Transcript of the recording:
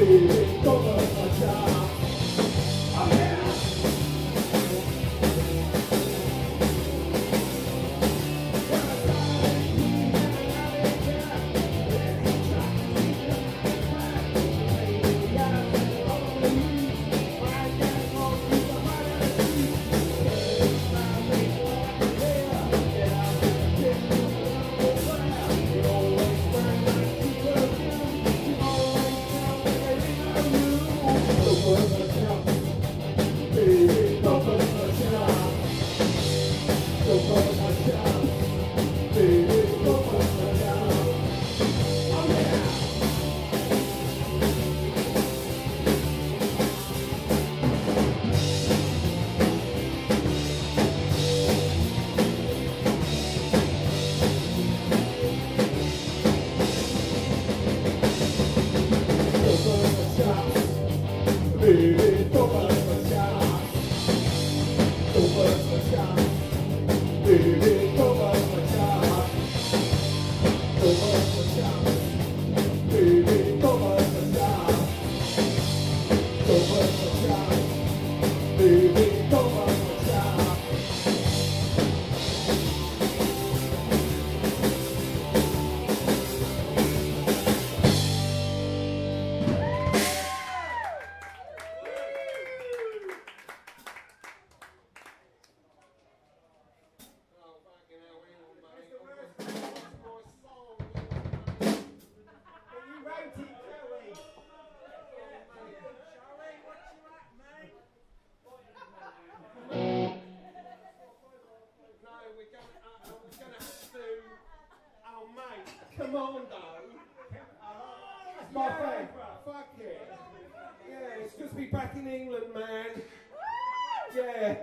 Toma, toma, toma. Commando. My friend. Fuck it. Yeah, it's to be back in England, man. Yeah.